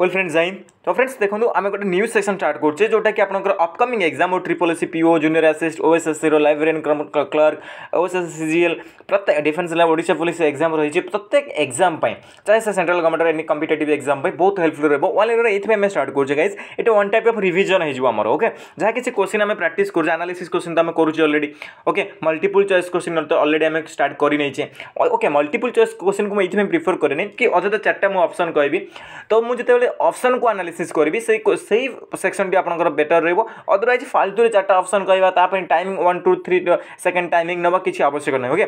well friends i'm well तो friends, देखो आम गोटे न्यूज़ सेक्शन स्टार्ट करें जोटा कि आपंकर upcoming exam triple S PO junior assist OSSC librarian clerk OSS CGL प्रत्येक defence line Odisha police exam रही प्रत्येक एक्जाम चाहे से central government any competitive exam बहुत हेल्पफुल वन इयर ये स्टार्ट करें गाइज़ ये वन टाइप अफ रिविजन होमर ओके जहाँ किसी क्वेश्चन आम प्राक्ट कर आनालीसीस क्वेश्चन तो आम करुचे already okay multiple choice question तो अलरेडी आम स्टार्ट कर ओके मल्टीपुल चॉइस क्वेश्चन को मुझे प्रिफर करेनि कि अଯଥା चार्टा मुझे ऑप्शन कहबी तो मुझे जो ऑप्शन को एनालिसिस करी से सेक्शन टी आप बेटर रही अदरवाइज़ फालतू चार्टा ऑप्शन कहवा timing one two three second timing नवा किसी आवश्यक नहीं ओके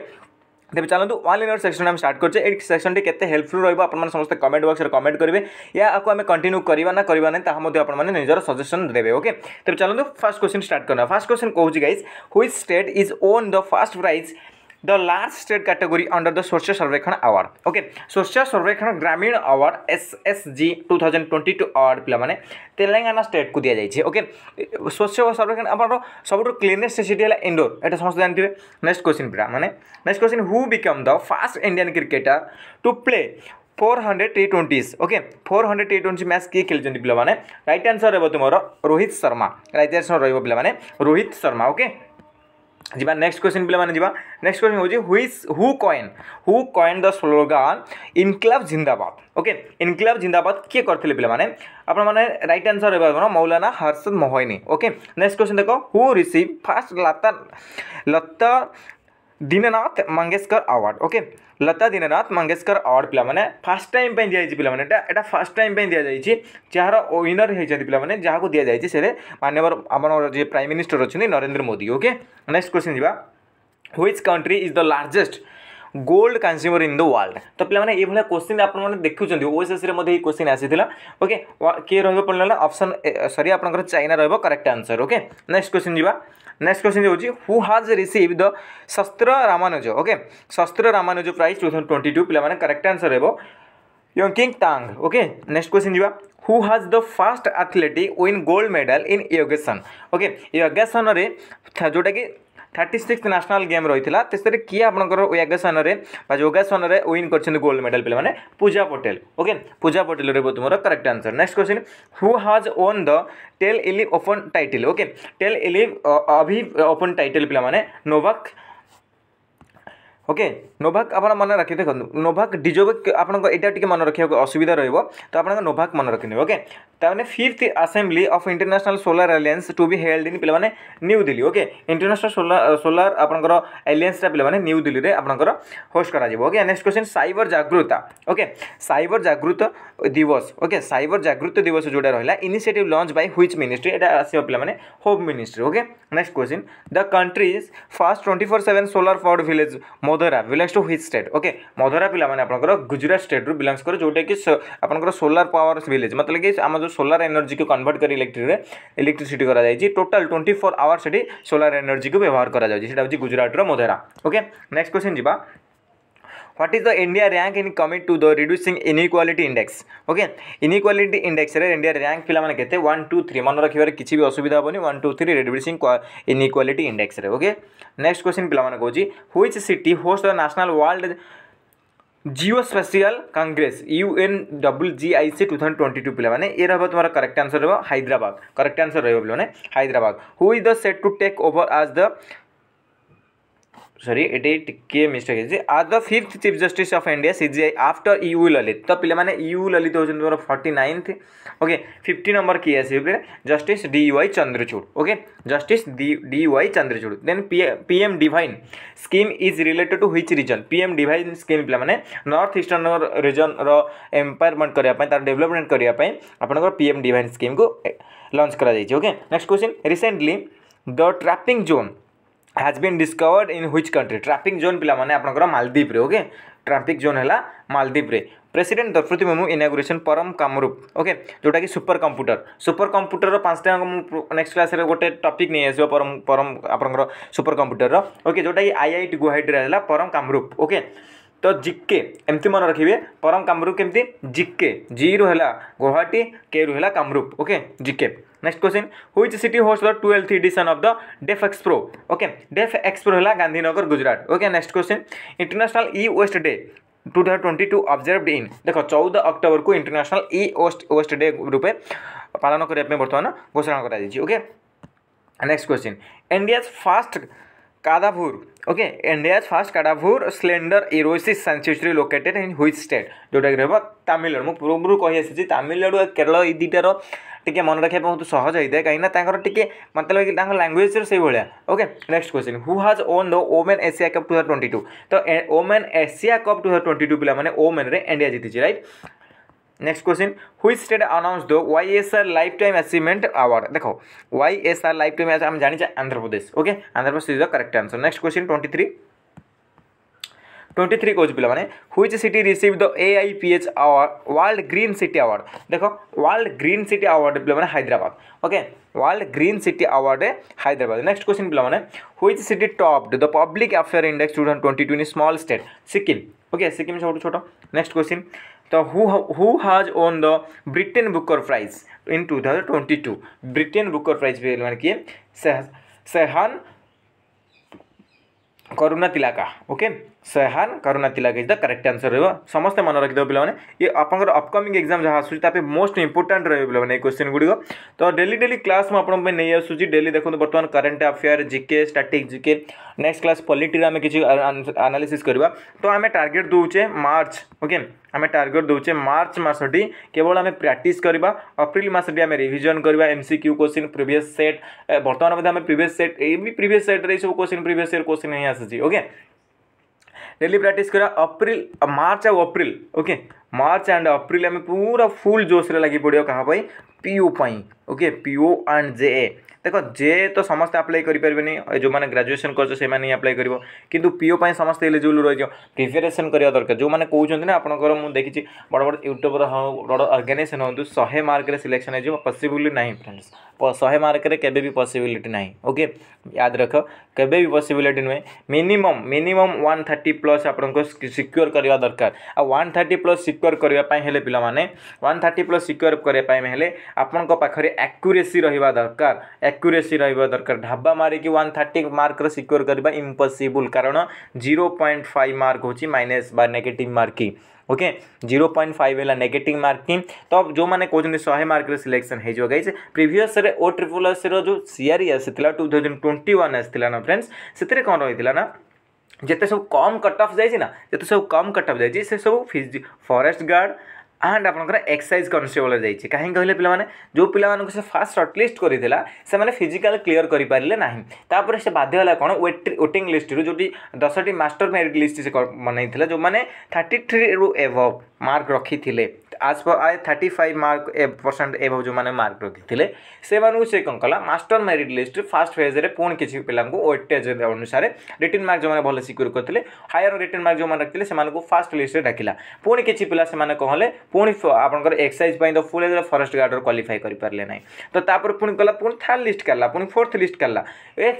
तेज चलते वन इनर सेक्शन आम स्टार्ट करें ये सेक्शन टी हेल्पफुल रहा समस्त कमेंट बक्स कमेंट करेंगे या आम कंटिन्यू करवा ना करवा नहीं आपने निजर सजेसन देते ओके तेज चलते फास्ट क्वेश्चन स्टार्ट करना फास्ट क्वेश्चन कौन guys which state is won the first prize the large state category under the Swachh Sarvekshan Award. Okay, Swachh Sarvekshan Gramin Award SSG 2022 Award ପିଲାମାନେ ତେଲେଙ୍ଗାନା ଷ୍ଟେଟ୍କୁ ଦିଆଯାଇଛି okay ସ୍ୱଚ୍ଛ ସର୍ବେକ୍ଷଣ ଆପଣଙ୍କର ସବୁଠୁ କ୍ଲିନେଷ୍ଟ ସିଟି ହେଲା ଇନ୍ଦୋର ଏଇଟା ସମସ୍ତେ ଜାଣିଥିବେ ନେକ୍ସଟ କ୍ୱେଶ୍ଚିନ୍ ପିଲା ମାନେ next question who become the first Indian cricketer to play four hundred T twenties okay four hundred T twenty match কিଏ খেলুଛନ୍ତି ପିଲାମାନେ ରାଇଟ୍ ଆନ୍ସର୍ ରହିବ ତୁମର ରୋହିତ ଶର୍ମା ରାଇଟ୍ ଆନ୍ସର୍ ରହିବ ପିଲାମାନେ ରୋହିତ ଶର୍ମା ଓକେ যা নেক্সট কুৱেশ্যন বুলি মানে যা নেক্সট কুৱেশ্যন হ'ল which who coin who coin the slogan Inquilab Zindabad okay Inquilab জিন্দাবাদ কি কৰিলে পেলাই মানে? আপোনাৰ ৰাইট আনচাৰ হ'ব ন Maulana Harshad মহইনী okay next question দেখ who receive first Lata Lata Dinanath Mangeshkar award okay Lata Dinanath, Mangeshkar award पे फास्ट टाइम दिखाई पे फास्ट टाइम पे दि जार विनर होती पे जहाँ को दि जाए मानवर आम जी प्राइम मिनिस्टर अच्छे Narendra Modi okay next question ji which country is the largest gold consumer in the world तो पे ये क्वेश्चन आप देखुं ओएसएस क्वेश्चन आसी ओके किए रहा ऑप्शन सरी आप China correct answer okay next question जी नेक्स्ट क्वेश्चन हो who has receive the Sastra Ramanujan okay Sastra Ramanujan prize two thousand twenty two पे करेक्ट आंसर रहा Yunqing Tang okay next question ji who has the fast athletic win gold medal in yogasana okay yogasana जोटा कि thirty six न्यासनाल game रही है तेरे किए आपंकर योगासन योगासन विन कर गोल्ड मेडल पे पूजा पटेल ओके पूजा पटेल रही तुम correct answer next question who has won the Tel Aviv open title okay Tel Aviv अभी ओपन टाइटल पे ओके नोभाक आप मन रखिए देखो नोभाक डिजोवेक आपको यहाँ मन रखा असुविधा रही तो आप नोभाक मन रखिए ओके ताने fifth assembly of international solar alliance to be held in पे New Delhi okay international solar आपंकर एलियंसटा पे न्यू दिल्ली में आपंकर होस्ट कर ओके नेक्स्ट क्वेश्चन साइबर जागृता ओके साइबर जागृत दिवस ओके साइबर जागृत दिवस जोटा रहा initiative launch by which ministry यहाँ आस पे home ministry okay next question the country's first twenty four seven solar village Modhera belongs to which state okay Modhera पे आपंकर गुजरात स्टेट रू बिलंगस कर जोटा कि आपंकर सोलार पावर विलेज मतलब कि आम जो सोलार एनर्जी को कन्वर्ट कर इलेक्ट्रिक इलेक्ट्रिसीटी कर टोटाल ट्वेंटी फोर आवर से सोलार एनर्जी को व्यवहार कर Gujarat Modhera okay next question ji what is the india rank in commit to the reducing inequality index? Okay, inequality index रे India rank पिला माने केते 1 2 3 मन रखिबार किछि भी असुविधा होबनी 1 2 3 reducing inequality index रे ओके नेक्स्ट क्वेश्चन पिला माने कहूची which city host the national world geo spatial congress U N double G I C two thousand twenty two पे ये रहा तुम्हारा करेक्ट आंसर रहा हैदराबाद करेक्ट आंसर रहा पे Hyderabad who is the set to take over as the sorry ये टे mistake है as the fifth chief justice of India CJI after U Lalit तो पे यू ललित तुम forty ninth okay fifty number किए आसवे justice D Y Chandrachud okay justice D Y Chandrachud then P M DevINE scheme is related to which region P M DevINE scheme पे north eastern region रम्पायरमेंट करने development करने आपंकर P M DevINE scheme को launch कर okay next question recently the trapping zone has been discovered in which country? Traffic zone पिला माने आपनकर मालदीप रे ओके ट्राफिक जोन है मालदीप रे प्रेसिडेंट द्रौपदी मुर्मू इनागुरेशन परम कामरूप ओके जोटा कि सुपर कंप्यूटर सुपर कंप्यूटर पांचटा नेक्स्ट क्लास गोटे टॉपिक नहीं आसो परम परम आप सुपर कंप्यूटर ओके जोटा कि आईआईटी तो एमती मन रखिए परम कामरूप केमती? जिके जी रु है गुवाहाटी के रु है Kamrup, okay? GK next question which city host the twelfth edition of the def expo okay def expo है Gandhinagar, Gujarat. Okay next question international E waste day two thousand twenty two observe in देख, चौदह October को international E waste waste day रूपे पालन करने बर्तमान घोषणा कर okay? Next question India's first Kadavur okay India's first Kadavur slender loris sanctuary located in which state जोटा कि रहा तमिलनाडु मुझे पूर्व कही आसी तमिलनाडु केरल ये दुटार टे मन रखा बहुत सहज होता है कहीं टे मतलब कि लांगुएज से भाया okay next question who has won the women Asia cup two twenty two तो women Asia cup two twenty two पे ओमेन इंडिया जीति right next question which state announce दो Y S R lifetime achievement award देखो Y S R lifetime आम जानी Andhra Pradesh okay Andhra Pradesh is the correct answer next question twenty three twenty three कौन पे which city receive the A I P H award world green city award देख world green city award पे Hyderabad okay world green city award Hyderabad. Next question पे which city topped the public affair index two thousand twenty two in small state Sikkim okay Sikkim सब छोट। Next question तो who has won the Britain Booker prize in two thousand twenty two Britain Booker prize भी मैंने किए। Shehan Karunatilaka okay Shehan Karunatilaka is the correct answer रहा समस्त मन रखिदेव पे ये आप अपकमिंग जहाँ आसूँ मोस्ट इंपोर्टाट रही पे क्वेश्चन गुड़िक तो डेली डेली क्लास मुझे नहीं आसूँ डेली देखो बर्तमान current affair GK static GK next class polity आम किसी आनालीसीस करवा तो आम टार्गेट दूचे मार्च ओके आम टार्गेट दूचे मार्च मसटी केवल आम प्राक्ट करवा अप्रिल मसटी आम रिविजन करवा M C Q question previous set बर्तमान आम प्रिवियस सेट ये प्रिवियस सेट्रे सब क्वेश्चन प्रिवियस इयर क्वेश्चन ही आसूँ डेली प्राक्ट करा, अप्रिल मार्च आउ April, okay? March and April आम पूरा फुल जोश लगे पड़ो क्या पीओ ओके? पीओ एंड देख जे तो समस्त आप्लाय करें जो मैंने ग्राजुएसन कर आप्लाय कर कि पीओ समस्त एलिजिबल रही प्रिपेरेसन करवा दरकार जो मैंने कहते आपंकर मुझे देखी बड़ बड़ यूट्यूबर हाँ बड़ अर्गानाइजेसन हूँ शहे मार्क सिलेक्शन हो पसिबिलिटी ना फ्रेंड्स शहे मार्क के पसिबिलिटी ना ओके याद रख के पसिबिलिटी नुहे minimum minimum one thirty plus आपको सिक्योर करवा दरकार आ वन थर्टी प्लस सिक्योर करने पे वन थर्टी प्लस सिक्योर करने आपण पाखे आक्यूरेसी रहा दरकार एक्यूरेसी रहा दरकार ढाबा मारिकी वन थर्टी मार्क सिक्योर करवा इम्पसिबल कारण ज़ीरो पॉइंट फाइव मार्क हूँ minus negative marking okay zero point five है नेगेटिव मार्किंग तो जो मैंने कहते शहे मार्क सिलेक्शन हो गई ओ ट्रिपल एस रो सीआरी आसाला टू थाउज़ेंड ट्वेंटी वन आसाला ना फ्रेंड्स से कौन रही ना जिते सब कम कट अफ जाइए जिते सब कम कट अफ से सब फिज फरेस्ट गार्ड ଆଣ୍ଡ ଆପଣଙ୍କର ଏକ୍ସାଇଜ୍ କନଷ୍ଟେବଲ୍ ଯାଇଛି କାହିଁକି କହିଲେ ପିଲାମାନେ ଯେଉଁ ପିଲାମାନଙ୍କୁ ସେ ଫାଷ୍ଟ ସର୍ଟଲିଷ୍ଟ କରିଥିଲା ସେମାନେ ଫିଜିକାଲ୍ କ୍ଲିୟର୍ କରିପାରିଲେ ନାହିଁ ତାପରେ ସେ ବାଧ୍ୟ ହେଲା କ'ଣ ୱେଟିଂ ଲିଷ୍ଟରୁ ଯେଉଁଠି ଦଶଟି ମାଷ୍ଟର ମେରିଟ୍ ଲିଷ୍ଟ ସେ ବନେଇଥିଲା ଯେଉଁମାନେ ଥାର୍ଟି ଥ୍ରୀରୁ ଏଭବ୍ ମାର୍କ ରଖିଥିଲେ as per I thirty five mark percent above ଯେଉଁମାନେ ମାର୍କ ରଖିଥିଲେ ସେମାନଙ୍କୁ ସେ କ'ଣ କଲା ମାଷ୍ଟର ମେରିଟ୍ ଲିଷ୍ଟ ଫାଷ୍ଟ ଫେଜ୍ରେ ପୁଣି କିଛି ପିଲାଙ୍କୁ ୱେଟେଜ୍ ଅନୁସାରେ ରିଟିନ୍ ମାର୍କ ଯେଉଁମାନେ ଭଲ ସିକ୍ୟୁର କରିଥିଲେ ହାୟର ରିଟିନ୍ ମାର୍କ ଯେଉଁମାନେ ରଖିଥିଲେ ସେମାନଙ୍କୁ ଫାଷ୍ଟ ଲିଷ୍ଟରେ ଡାକିଲା ପୁଣି କିଛି ପିଲା ସେମାନେ କ'ଣ ହେଲେ ପୁଣି ଆପଣଙ୍କର ଏକ୍ସାଇଜ୍ ପାଇଁ ତ ଫୁଲ୍ ଏଜ୍ ଫରେଷ୍ଟ ଗାର୍ଡ଼ର କ୍ୱାଲିଫାଏ କରିପାରିଲେ ନାହିଁ ତ ତାପରେ ପୁଣି କଲା ପୁଣି ଥାର୍ଡ଼ ଲିଷ୍ଟ କାଢ଼ିଲା ପୁଣି ଫୋର୍ଥ ଲିଷ୍ଟ କାଢ଼ିଲା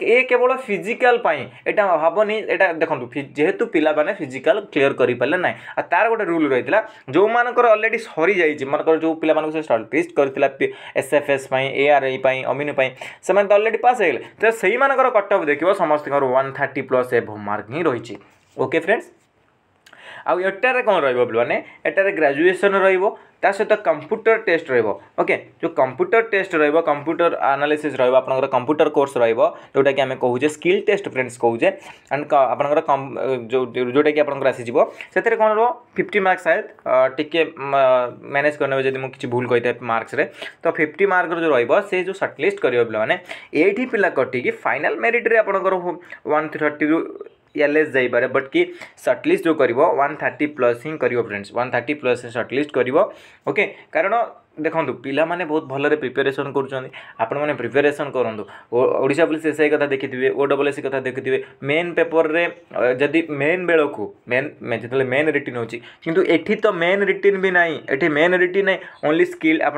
ଏ କେବଳ ଫିଜିକାଲ୍ ପାଇଁ ଏଇଟା ହେବନି ଏଇଟା ଦେଖନ୍ତୁ ଯେହେତୁ ପିଲାମାନେ ଫିଜିକାଲ୍ କ୍ଲିୟର୍ କରିପାରିଲେ ନାହିଁ ଆଉ ତାର ଗୋଟେ ରୁଲ୍ ରହିଥିଲା ଯେଉଁମାନଙ୍କର ଅଲରେଡ଼ି ସରିଯାଇଛି ମନେକର ଯେଉଁ ପିଲାମାନଙ୍କୁ ସେ ସର୍ଟଲିଷ୍ଟ କରିଥିଲା ଏସ୍ ଏଫ୍ ଏସ୍ ପାଇଁ ଏ ଆର୍ ଆଇ ପାଇଁ ଅମିନୁ ପାଇଁ ସେମାନେ ତ ଅଲରେଡ଼ି ପାସ୍ ହେଇଗଲେ ତ ସେଇମାନଙ୍କର କଟଅଫ୍ ଦେଖିବ ସମସ୍ତଙ୍କର one thirty plus above mark ହିଁ ରହିଛି ଓକେ ଫ୍ରେଣ୍ଡସ୍ ଆଉ ଏଟାରେ କ'ଣ ରହିବ ପିଲାମାନେ ଏଟାରେ ଗ୍ରାଜୁଏସନ୍ ରହିବ ତା ସହିତ କମ୍ପ୍ୟୁଟର ଟେଷ୍ଟ ରହିବ ଓକେ ଯେଉଁ କମ୍ପ୍ୟୁଟର ଟେଷ୍ଟ ରହିବ କମ୍ପ୍ୟୁଟର ଆନାଲିସିସ୍ ରହିବ ଆପଣଙ୍କର କମ୍ପ୍ୟୁଟର କୋର୍ସ ରହିବ ଯେଉଁଟାକି ଆମେ କହୁଛେ ସ୍କିଲ୍ ଟେଷ୍ଟ ଫ୍ରେଣ୍ଡସ୍ କହୁଛେ ଆଣ୍ଡ ଆପଣଙ୍କର ଯେଉଁଟାକି ଆପଣଙ୍କର ଆସିଯିବ ସେଥିରେ କ'ଣ ରହିବ ଫିଫ୍ଟି ମାର୍କ ସାୟଦ ଟିକେ ମ୍ୟାନେଜ୍ କରିନେବେ ଯଦି ମୁଁ କିଛି ଭୁଲ କହିଥାଏ ମାର୍କସରେ ତ ଫିଫ୍ଟି ମାର୍କର ଯେଉଁ ରହିବ ସେ ଯେଉଁ ସର୍ଟଲିଷ୍ଟ କରିବ ପିଲାମାନେ ଏଇଠି ପିଲା କଟିକି ଫାଇନାଲ୍ ମେରିଟ୍ରେ ଆପଣଙ୍କର ୱାନ୍ ଥର୍ଟିରୁ एल जापे बट कि सर्टलिस्ट जो कर वन थर्टी प्लस हिं कर friends one thirty plus shortlist okay okay कारण देखो पाने बहुत भलରେ प्रिपेरेसन कर प्रिपेरेसन करूँ ओडा पुलिस एस आई कथा देखिए ओ डबल एस कथा देखिए मेन पेपर रे जदि मेन बेल को मेन जो मेन रिटिन हो कि तो मेन रिटिन भी ना ये मेन रिटिन ना ओनली स्किल आप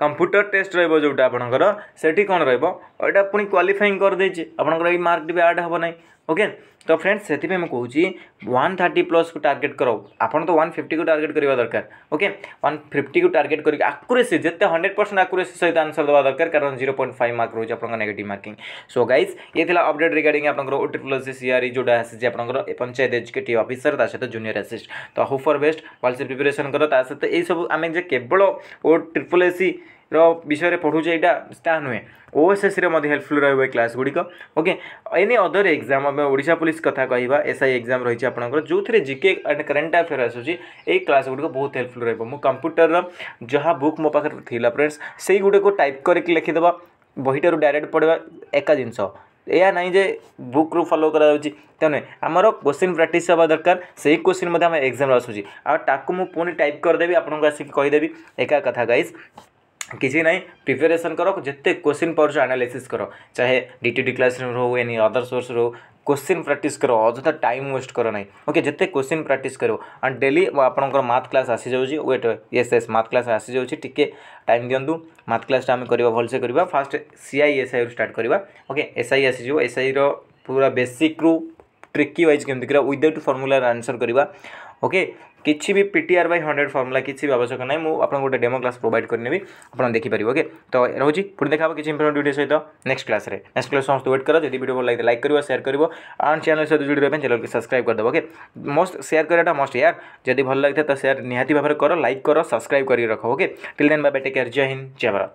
কম্পুটর টেস্ট রহব যেটা আপনার সেটি কম রহব এটা পুঁ কোয়ালিফাইং করে দিয়েছি আপনার এই মার্কটি বি আড হব না ओके तो फ्रेंड्स से कौची वन थर्टी प्लस को टार्गेट करो आपड़ तो वन फिफ्टी को टार्गेट करवा दरकार ओके वन फिफ्टी को टार्गेट कर आकुरेसी जिते हंड्रेड परसेंट आकुरेसी सहित आंसर देवा दरकार कारण जीरो पॉइंट फाइव मार्क रोज आप नेगेट मार्किंग सो गाइज ये अपडेट रिगार्डिंग आपंकर ओ ट्रिपल सी सीआरई जोटा आसी आपंकर पंचायत एजुकेटिव अफिसर ता सहित जूनियर आसीस्ट तो होप फर बेस्ट भलसे प्रिपेरेसन कर ता सहित यही सब आम जे केवल ओ ट्रिपल एसी विषय पढ़ुचे यहाँ ता नुहे ओएसएस हेल्पफुल रही क्लास गुड़िक ओके एनी अदर एग्ज़ाम आम ओडा पुलिस कथा कह एस आई एक्जाम रही है जो थे जिके एंड करेन्ट अफेयर आसूँ क्लास गुड़िक बहुत हेल्पफुल रही कंप्यूटर जहाँ बुक मो पाखे थी फ्रेंड्स से गुड़े को टाइप करके लिखिद बहीटार डायरेक्ट पढ़ा एका जिनस या ना जे बुक रु फलो करा तेणु आमर क्वेश्चन प्राक्ट हवा दरकार से क्वेश्चन आम एक्जाम आसूँ आकु मुझे पुणी टाइप करदेवि आपको आसिक कहीदेवी एका कथा गाइज़ ना प्रिपेरेसन कर जिते क्वेश्चन पार्स आनालीसीस कर। चाहे डीटीडी क्लास रो एनी अदर सोर्स रो क्वेश्चन प्राक्ट कर अଯଥା टाइम वेस्ट कर ना ओके जिते क्वेश्चन प्राक्ट कर एंड डेली आपंकर मैथ क्लास आसी जाऊँगी। Wait yes yes math class आसी जाऊँगी। टी टाइम दिंतु मैथ क्लास आम करवा, भलसे करवा। Fast C I S I start करवा। ओके एस आई आसीज एस आई पूरा बेसिक रु ट्रिकी वाइज केमती करा विदाउट फर्मुलार आंसर करवा। ओके କିଛି ବି P T R by hundred formula କିଛି ବି ଆବଶ୍ୟକ ନାହିଁ ମୁଁ ଆପଣଙ୍କୁ ଗୋଟେ ଡେମୋ କ୍ଲାସ୍ ପ୍ରୋଭାଇଡ଼ କରିନେବି ଆପଣ ଦେଖିପାରିବେ ଓକେ ତ ରହୁଛି ପୁଣି ଦେଖା ହେବ କିଛି ଇମ୍ପୋର୍ଟାଣ୍ଟ ଭିଡ଼ିଓ ସହିତ ନେକ୍ସଟ କ୍ଲାସ୍ରେ ନେକ୍ସଟ କ୍ଲାସ୍ ସମସ୍ତେ ୱେଟ୍ କର ଯଦି ଭିଡ଼ିଓ ଭଲ ଲାଗିଲେ ଲାଇକ୍ କରିବ ସେୟାର କରିବ ଆଣ୍ଡ ଚ୍ୟାନେଲ୍ ସହିତ ଯୋଡ଼ି ରହିବା ପାଇଁ ଚ୍ୟାନେଲ୍କୁ ସବସ୍କ୍ରାଇବ୍ କରିଦେବ ଓକେ ମୋଷ୍ଟ ସେୟାର କରିବାଟା ମଷ୍ଟ ୟାର ଯଦି ଭଲ ଲାଗିଥାଏ ତ ସେୟାର ନିହାତି ଭାବରେ କର ଲାଇକ୍ କର ସବସ୍କ୍ରାଇବ୍ କରିକି ରଖ okay till then bye take care ଜୟ ହିନ୍ଦ ଜୟ ଭାରତ